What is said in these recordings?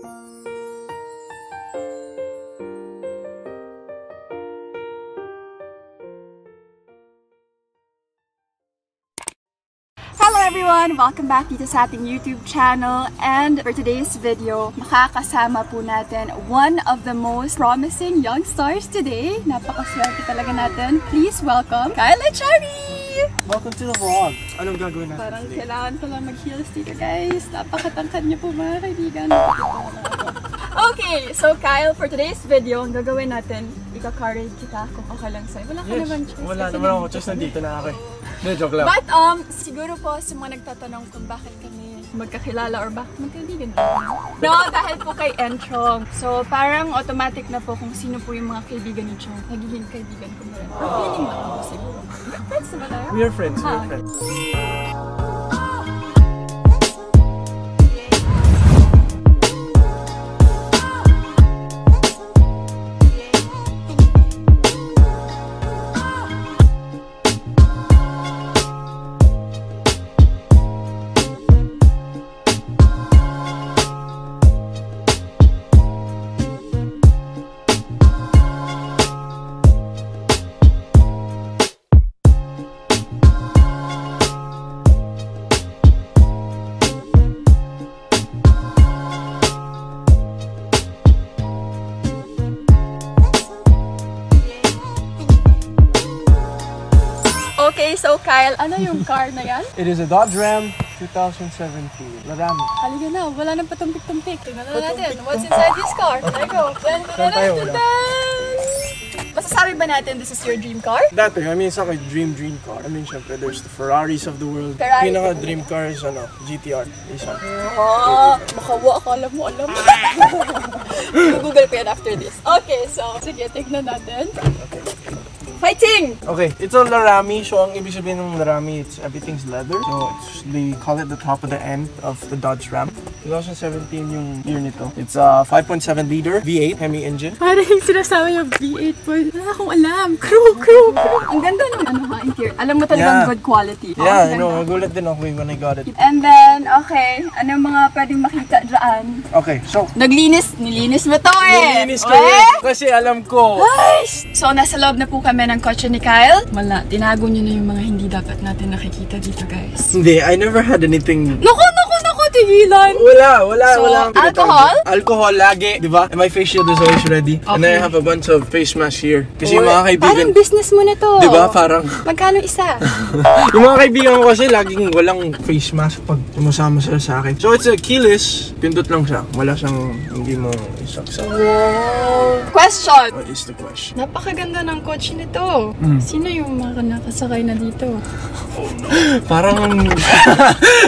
Hello everyone! Welcome back dito sa ating YouTube channel and for today's video, makakasama po natin one of the most promising young stars today. Napakaswerte talaga natin. Please welcome Kyle Echari! Welcome to the vlog. Anong gagawin natin Parang today? kailangan ko lang mag-heels dito guys. Napakatangkad niyo po mga kaibigan. Okay, so Kyle, for today's video, ang gagawin natin, ika-carry kita kung okay lang sa'yo. Wala ka Yes. naman choice. Wala naman ako. ka nandito na. na ako. eh. Hindi, joke lang. But um, siguro po sa mga nagtatanong kung bakit kami magkakilala or bakit magkaibigan. No, dahil po kay Enchong. So parang automatic na po kung sino po yung mga kaibigan ni Chong. Nagiging kaibigan ko na rin. Or feeling lang ako siguro. Friends naman tayo. We are friends. We Ah. are friends. So Kyle, ano yung car na yan? It is a Dodge Ram 2017. Larami. Halika na, wala nang patumpik-tumpik. Tingnan na natin, what's inside this car? There you go. Dun, dun, dun, dun. Masasabi ba natin this is your dream car? Dati, I mean, sa akin, dream, dream car. I mean, syempre, there's the Ferraris of the world. Ferrari. Pinaka dream car is, ano, GTR. Isa. Oh, makawa, akala mo, alam mo. Google ko yan after this. Okay, so, sige, tignan natin. Fighting! Okay, it's a Larami. So, ang ibig sabihin ng Larami, it's everything's leather. So, it's, they call it the top of the end of the Dodge Ram. 2017 yung year nito. It's a 5.7 liter V8 Hemi engine. Parang yung sinasama yung V8 po. Wala akong alam. Crew, crew, crew. Ang ganda ng ano ha, interior. Alam mo talagang Yeah. good quality. Yeah, Ang I know. ganda. Magulat din ako eh when I got it. And then, okay, ano mga pwedeng makita dyan? Okay, so, Naglinis, nilinis mo to eh. Nilinis ko yun. Kasi alam ko. Guys! So, nasa loob na po kami ng kotse ni Kyle. Wala, tinago niyo na yung mga hindi dapat natin nakikita dito, guys. Hindi, I never had anything Naku, naku, naku, tigilan! Wala, wala, So, wala. alcohol? Alcohol, lagi, di ba? And my face shield is always ready. And then I Okay. have a bunch of face masks here. Kasi yung Uy, mga kaibigan, Parang business mo na to. di ba, parang, Magkano isa? yung mga kaibigan ko kasi laging walang face mask pag sumasama sila sa akin. So it's a keyless, pindot lang siya. Wala siyang, hindi mo isaksak. wow. Question! What is the question? Napakaganda ng kotse nito. Mm. Sino yung mga nakasakay na dito? Parang,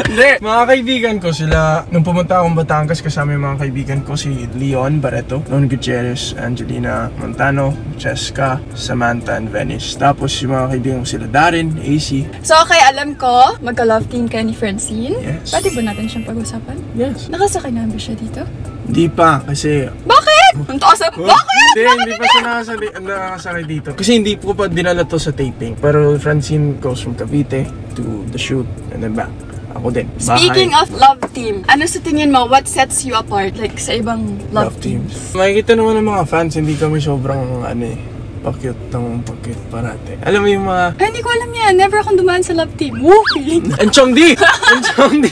hindi, mga kaibigan ko sila, nung pumunta akong Batangas kasama yung mga kaibigan ko, si Leon Barreto, Ron Gutierrez, Angelina Montano, Cheska, Samantha, and Venice. Tapos yung mga kaibigan ko sila, Darren, AC. So, okay, alam ko, magka-love team ka ni Francine. Yes. Pwede ba natin siyang pag-usapan? Yes. Nakasakay na ba siya dito? Hindi pa, kasi... Bakit? Ang taas na, bakit? Hindi, hindi pa siya nakasali, nakasakay dito. Kasi hindi ko pa dinala to sa taping. Pero Francine goes from Cavite to the shoot and then back. Ako din. Bahay. Speaking of love team, ano sa tingin mo, what sets you apart? Like, sa ibang love, teams? Makikita naman ng mga fans, hindi kami sobrang ano eh, pakit ng pakit parate. Alam mo yung mga Ay, hindi ko alam yan. Never akong dumaan sa love team. Woo! feeling. Enchong D! Enchong D!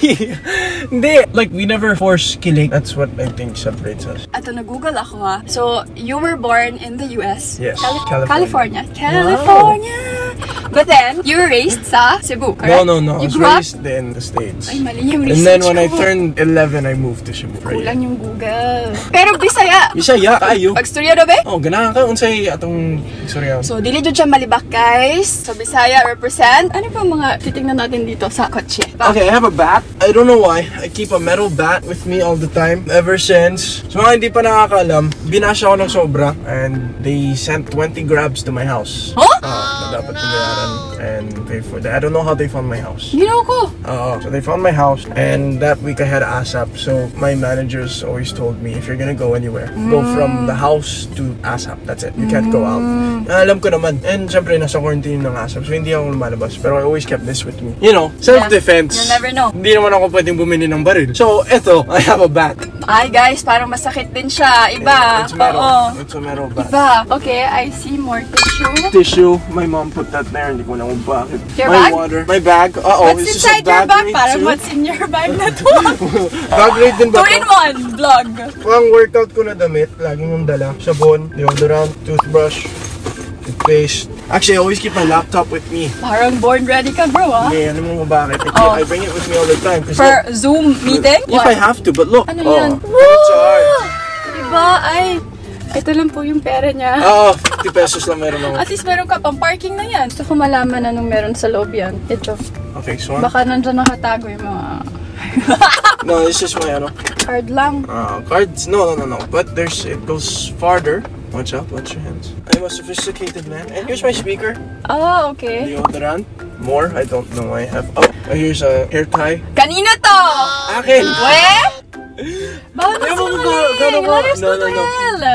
Hindi! Like, we never force killing. That's what I think separates us. Ato, nag-google ako ha. So, you were born in the US? Yes, California. California. California! But then, you were raised sa Cebu, No, correct? no, no. I You was grew up? raised in the States. Ay, mali yung And research then when I ko. turned 11, I moved to Cebu. Kulang yung Google. Pero Bisaya! Bisaya, kayo. Pagstorya na ba? Oh, ganahan ka unsay atong istorya. So, dili dyan siya malibak, guys. So, Bisaya represent. Ano pa mga titingnan natin dito sa kotse? Okay, I have a bat. I don't know why. I keep a metal bat with me all the time. Ever since. So mga hindi pa nakakaalam, binasha ako ng sobra and they sent 20 grabs to my house. Huh? Uh, na dapat bayaran and that. I don't know how they found my house. Ginawa ko. Uh, so they found my house and that week I had ASAP. So my managers always told me if you're gonna go anywhere, go from the house to ASAP. That's it. You can't go out. Alam ko naman. And syempre nasa quarantine ng ASAP. So hindi ako lumalabas. Pero I always kept this with me. You know, self-defense. You'll never know. Hindi naman ako pwedeng bumili ng baril. So, eto, I have a bat. Ay guys, parang masakit din siya. Iba. It's metal. Oo. It's. Iba. Okay, I see more tissue. Tissue. My mom put that there. Hindi ko na kung bakit. Your my bag? water. My bag. Uh-oh. What's is this a inside your bag? Parang too? what's in your bag na to? Bag grade din ba Two in one vlog. Pang workout ko na damit, laging yung dala. Sabon, deodorant, toothbrush, toothpaste. Actually, I always keep my laptop with me. Parang born ready ka bro ah. Hindi, alam mo bakit. I, Oh. I bring it with me all the time. For look, Zoom meeting? if I have to, but look. Ano oh, yan? Hard. Diba? Ay, ito lang po yung pera niya. Oo, 50 pesos lang meron ako. At least meron ka pang parking na yan. Gusto ko malaman anong meron sa loob yan. Ito. Okay, so Baka nandyan nakatago yung mga No, this is my ano, card lang. uh, cards. No, no, no, no. But there's, it goes farther. Watch out, watch your hands. I'm a sophisticated man. And here's my speaker. Ah, okay. Deodorant. More, I don't know. I have. Oh, here's a hair tie. Kanino to? Akin! We? Bawal mo. Let's No, no, no.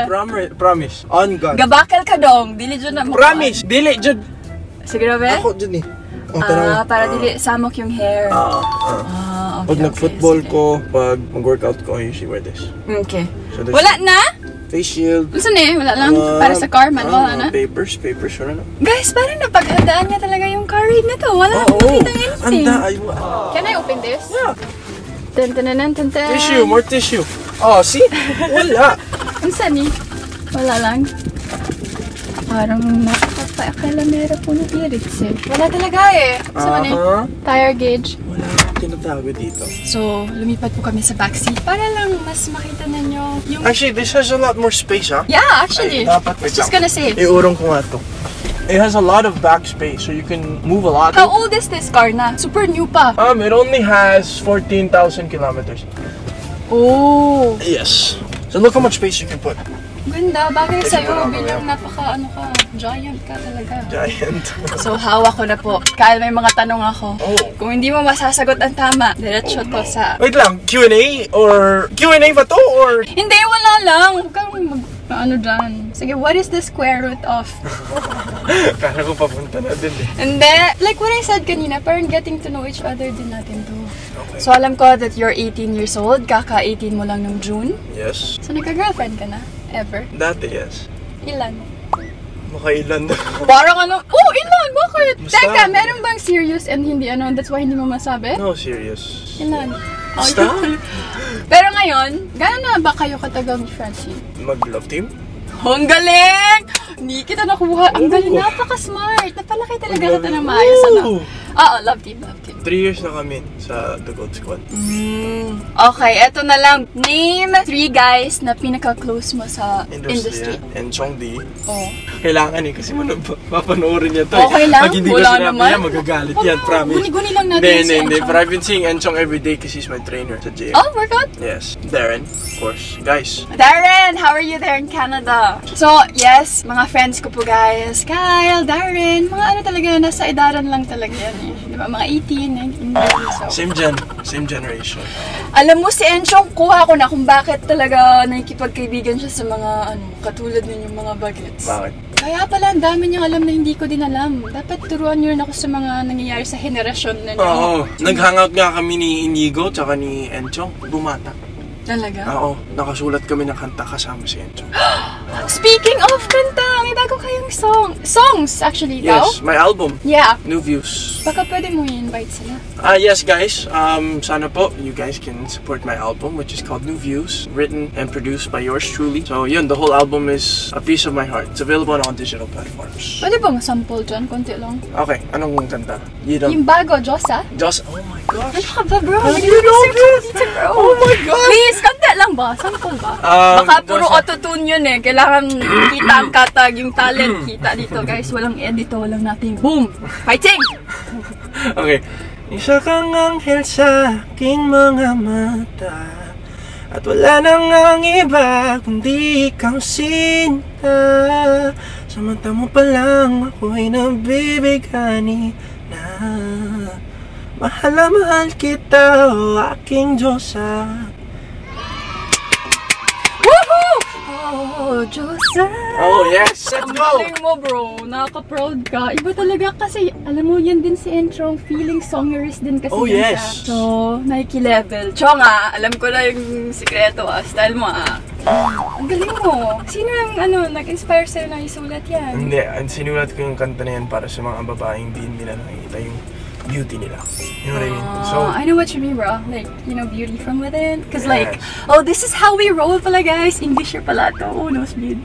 Promise, promise. On God. Gabakal ka dong. Dili dyan na mo. Promise! Dili, Jud. Sige, Robe. Ako, Jud eh. Oh, Ah, para dili samok yung hair. Ah, ah. Ah, okay, Pag nag-football ko, pag mag-workout ko, I usually wear this. Okay. So there's Wala na? Face shield. Gusto ni? Wala lang. uh, para sa car man. Wala uh, na. Papers, papers, wala na. Guys, parang napaghandaan niya talaga yung car ride na to. Wala akong makita anything. Anda, ay, Can I open this? Yeah. Dun, dun, dun, dun, dun. Tissue, more tissue. Oh, see? Wala. Ang sani? Wala lang. Parang nakakapakalamera po ng iris eh. Wala talaga eh. Sa uh Uh-huh. Tire gauge. Tinatago dito. So, lumipat po kami sa backseat para lang mas makita ninyo yung... Actually, this has a lot more space, ah. Yeah, actually. Ay, dapat, I wait was just gonna say. Iurong ko nga to. It has a lot of back space, so you can move a lot. How old is this car na? Super new pa. Um, it only has 14,000 kilometers. Oh. Yes. So look how much space you can put. Ganda. Bagay Kasi sa'yo. Bilang napaka ano ka. Giant ka talaga. Giant. So, hawak ko na po. Kyle, may mga tanong ako. Oh. Kung hindi mo masasagot ang tama, diretso to sa... Wait lang, Q&A or Q&A ba to or Hindi, wala lang. Huwag kang mag... Ano dyan. Sige, what is the square root of? Kala ko papunta na din eh. Hindi. Like what I said kanina, parang getting to know each other din natin to. Okay. So, alam ko that you're 18 years old. Kaka-18 mo lang nung June. Yes. So, nagka-girlfriend ka na? Ever? Dati yes. Ilan? Makailan na. Parang ano? Oh, ilan? Bakit? Basta- Teka, meron bang serious and hindi ano? That's why hindi mo masabi? no, serious. Ilan? Oh, Basta? yun. Pero ngayon, gano'n na ba kayo katagal ni Francine? Mag-love team? Oh, ang galing! Hindi kita nakuha. Ang galing, napaka-smart. Napalaki talaga kita ng maayos. Ano? Oo. Oo, love team, love team. Three years na kami sa The Gold Squad. Mm. Okay, eto na lang. Name three guys na pinaka-close mo sa industry. Industry. And Chongdi. Oh. Kailangan eh, kasi man, papanoorin niya to. Okay eh. lang? Pag hindi ko Wala sinabi naman? yan, magagalit yan, promise. Guni-guni lang natin Hindi, si hindi, hindi. Enchong. But I've been seeing Enchong every day kasi he's my trainer sa gym. Oh, workout? Yes. Darren, of course. Guys, Darren, how are you there in Canada? So, yes, mga friends ko po guys. Kyle, Darren, mga ano talaga, nasa edaran lang talaga yan eh. Di ba? Mga 18, 19, so. same gen, same generation. Alam mo, si Enchong, kuha ko na kung bakit talaga nakikipagkaibigan siya sa mga, ano, katulad ninyong mga bagets. Bakit? Kaya pala, ang dami niyang alam na hindi ko din alam. Dapat turuan niyo rin ako sa mga nangyayari sa henerasyon na niyo. Oo. Nag-hangout nga kami ni Inigo tsaka ni Enchong. Bumata. Talaga? Oo. Nakasulat kami ng kanta kasama si Enchong. Speaking of kanta, may bago kayong song. Songs, actually, daw? Yes, my album. Yeah. New Views. Baka pwede mo i-invite sila. Ah, yes guys. Um, sana po you guys can support my album which is called New Views, written and produced by yours truly. So yun, the whole album is a piece of my heart. It's available on all digital platforms. Pwede ba sample dyan? Konti lang. Okay, anong kanta? You don't... Yung bago, Josa? Just... Oh my gosh! Ano ka ba, bro? How do you know Nag-research this? ako dito, bro. Oh my God! Please, konti lang ba? Sample ba? Um, Baka puro Josa- auto-tune yun eh. Kailangan kita ang katag, yung talent. Kita dito, guys. Walang edito, walang natin. Boom! Fighting! Okay. Isa kang anghel sa aking mga mata At wala nang ang iba kundi ikaw sinta Sa mata mo pa lang ako'y nabibigani na Mahal na mahal kita o aking Diyosa Oh, Joseph! Oh, yes! Let's Ang go! galing mo, bro. Nakaka-proud ka. Iba talaga kasi, alam mo, yan din si Entrong. Feeling songerist din kasi Oh, yes. siya. So, Nike-level. Chong ah, alam ko na yung sikreto ah. Style mo ah. Ang galing mo. Sino yung ano, nag-inspire sa'yo na isulat yan? Hindi, ang sinulat ko yung kanta na yan para sa mga babaeng di nila nakikita yung beauty nila. You know what I mean? So, Uh, I know what you mean, bro. Like, you know, beauty from within. Cause like, Yes. oh, this is how we roll pala, guys. English year pala to. Oh, nosebleed.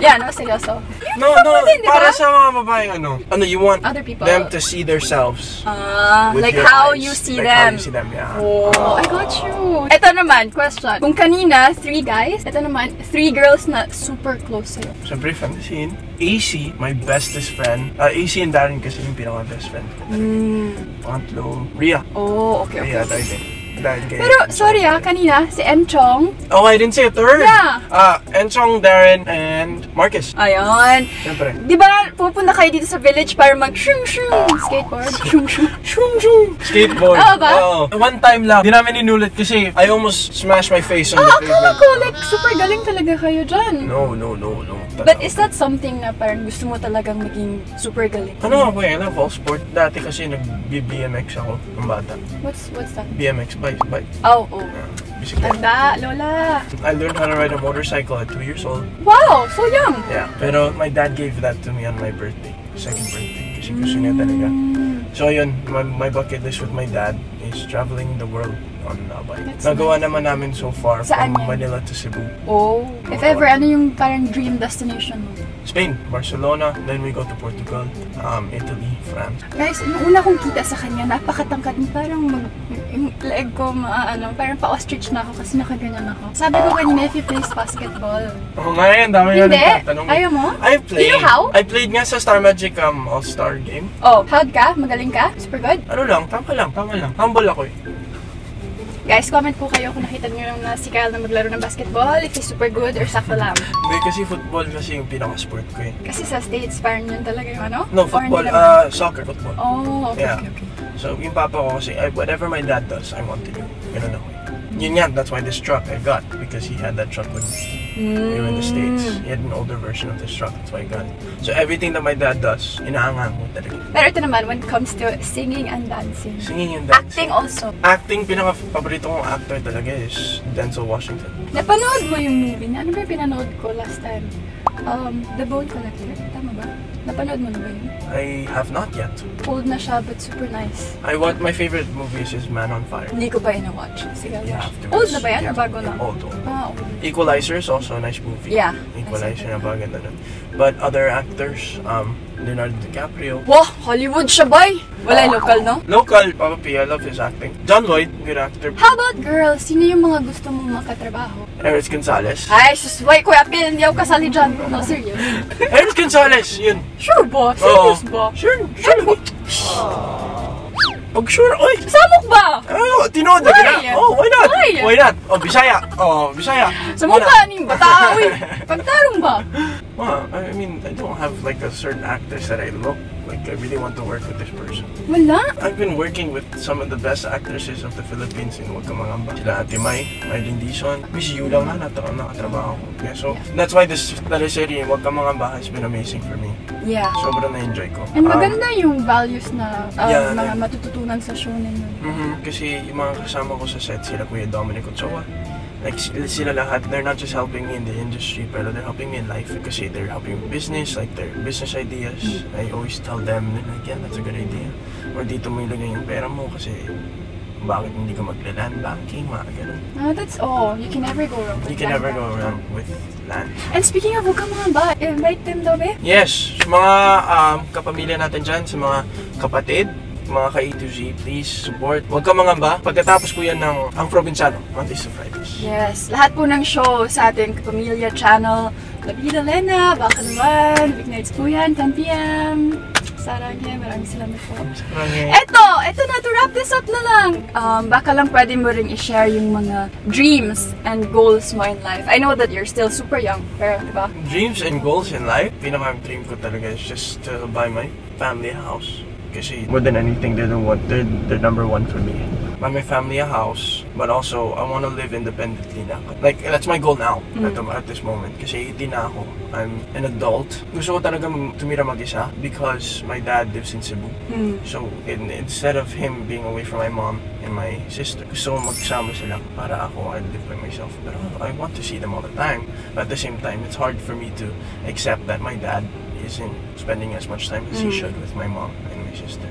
Yeah, no, seryoso. no, no, within, para sa mga babaeng ano, ano, you want Other people. them to see themselves. Ah, with like how eyes. you see like them. how you see them, yeah. Oh, I got you. Ito naman, question. Kung kanina, three guys, ito naman, three girls na super close sa'yo. Siyempre, fantasin. AC, my bestest friend. Uh, AC and Darren kasi yung pinaka-best friend. Mm. Pangatlo, Ria. Oh, okay, okay. Ria, dahil kay. Dahil kay. Pero, sorry ah, kanina, si M. Chong. Oh, I didn't say a third. Yeah. Ah, Enchong, Darren, and Marcus. Ayan. Siyempre. Di ba, pupunta kayo dito sa village para mag-shroom-shroom skateboard? Shroom-shroom. Shroom, shroom. Skateboard. Oo ba? Oo. One time lang. Di namin inulit kasi I almost smashed my face on Ah, the pavement. ko, like, super galing talaga kayo dyan. No, no, no, no. But is that something na parang gusto mo talagang maging super galing? Ano ako eh, alam ko, sport. Dati kasi nag-BMX ako ng bata. What's, what's that? BMX, bike, bike. Oh, oh. Bicycle. Tanda, Lola. I learned how to ride a motorcycle at 2 years old. Wow, so young. Yeah. Pero my dad gave that to me on my birthday. Second birthday. Kasi gusto niya talaga. So yun, my, my bucket list with my dad is traveling the world on a bike. That's Nagawa nice. naman namin so far Saan from yan? Manila to Cebu. Oh. If ever, ano yung parang dream destination mo? Spain, Barcelona, then we go to Portugal, um, Italy, France. Guys, nung una kong kita sa kanya, napakatangkad niya. Parang mag, yung leg ko, ma, ano, parang pa-ostrich na ako kasi nakaganyan ako. Sabi ko kanina, if you plays basketball. Oo nga yan, dami nga nagtatanong. Ayaw mo? I played. You know how? I played nga sa Star Magic um, All-Star game. Oh, proud ka? Magaling ka? Super good? Ano lang, tama lang, tama lang. Humble ako eh. Guys, comment po kayo kung nakita niyo yung na si Kyle na maglaro ng basketball, if he's super good or sakto lang. Hindi kasi football kasi yung pinaka-sport ko eh. Kasi sa States, parang yun talaga yung ano? No, football, uh, soccer, football. Oh, okay, Yeah. okay, okay. So, yung papa ko kasi, I, whatever my dad does, I want to do. Ganun ako. Yun nga, that's why this truck I got. Because he had that truck we were in the States. Mm. He had an older version of this truck, that's why I got it. So, everything that my dad does, inaangang ko talaga. Pero ito naman, when it comes to singing and dancing. Singing and dancing. Acting also. Acting, pinaka-paborito kong actor talaga is Denzel Washington. Napanood mo yung movie niya? Ano ba yung pinanood ko last time? Um, The Bone Collector. Tama ba? Napanood mo na ba yun? I have not yet. Old na siya, but super nice. I want my favorite movies is Man on Fire. Hindi ko pa ina-watch. Sige, You watch. Old na ba yan? Yeah. Bago lang? Old, old. Ah, old. Equalizer is also a nice movie. Yeah. Equalizer na baganda nun. But other actors, um, Leonardo DiCaprio. Wow, Hollywood siya, boy! Wala local, no? Local, Papa P, I love his acting. John Lloyd, good actor. How about girls? Sino yung mga gusto mong makatrabaho? Eris Gonzalez. Ay, susway, Kuya Pin, hindi ako kasali dyan. No, serious. Eris Gonzalez, yun. Sure ba? Serious ba? Sure, sure. Pag sure, oy. Samok ba? Oh, tinood na gina. Oh, why not? Why? Why not? Oh, Bisaya. Oh, Bisaya. Sa Why not? mukha ni bata, uy. Pagtarong ba? Well, I mean, I don't have like a certain actress that I look like I really want to work with this person. Wala. I've been working with some of the best actresses of the Philippines in Huwag Ka Mangamba. Sila Ate Mai, Maylin Dizon, Miss Yula nga, nata- nakatrabaho ko. So, that's why this teleserye, Huwag Ka Mangamba has been amazing for me. Yeah. Sobrang na-enjoy ko. And Um, maganda yung values na uh, Yeah, mga yeah. matututunan sa show ninyo. Mhm, Kasi yung mga kasama ko sa set, sila Kuya Dominic Ochoa. Like sila, lahat, they're not just helping me in the industry, pero they're helping me in life kasi they're helping business, like their business ideas. I always tell them, like, yeah, that's a good idea. Or dito mo ilagay yung pera mo kasi bakit hindi ka magla-land banking, mga ganun. Ah, that's all. You can never go wrong. with You can never go wrong with land. And speaking of, huwag ka mga ba, invite them daw, be? Yes, sa mga um, kapamilya natin dyan, sa mga kapatid, mga ka A to Z, please support. Huwag ka mangamba. Pagkatapos ko yan ng ang probinsyano, Mondays to Fridays. Yes, lahat po ng show sa ating Pamilya Channel. La Vida Lena, baka naman, weeknights po yan, 10pm. Saranghe, maraming salamat po. Maraming- Eto, eto na, to wrap this up na lang. Um, baka lang pwede mo ring i-share yung mga dreams and goals mo in life. I know that you're still super young, pero diba? Dreams and goals in life, pinaka dream ko talaga is just to buy my family house. Kasi more than anything, they're the one, they're the number one for me. Buy my family a house, but also I want to live independently now. Like, that's my goal now mm. at, the- at this moment. Kasi 18 na ako. I'm an adult. Gusto ko talaga tumira mag-isa because my dad lives in Cebu. Mm. So, in, instead of him being away from my mom and my sister, gusto ko magsama sila para ako I live by myself. Pero I want to see them all the time. But at the same time, it's hard for me to accept that my dad isn't spending as much time as he mm. should with my mom sister.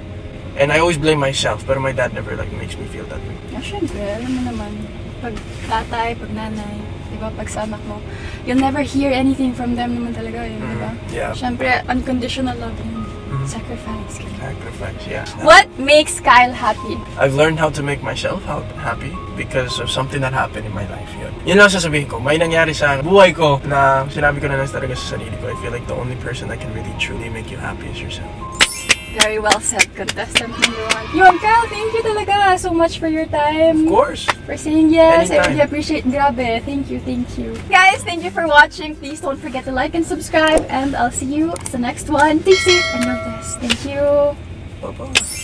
And I always blame myself, but my dad never like makes me feel that way. Ah, syempre, alam mo naman, pag tatay, pag nanay, di ba, pag sa anak mo, you'll never hear anything from them naman talaga, yun, di ba? Yeah. Syempre, unconditional love yun. Mhm. Sacrifice. Sacrifice, yeah. What makes Kyle happy? I've learned how to make myself happy because of something that happened in my life yun. Yun lang sasabihin ko. May nangyari sa buhay ko na sinabi ko na lang talaga sa sarili ko. I feel like the only person that can really truly make you happy is yourself. Very well said, contestant number one. Yun, Kyle, thank you talaga so much for your time. Of course. For saying yes, I really appreciate Grabe. Thank you, thank you. Guys, thank you for watching. Please don't forget to like and subscribe. And I'll see you the next one. Stay safe and love this. Thank you. Bye-bye.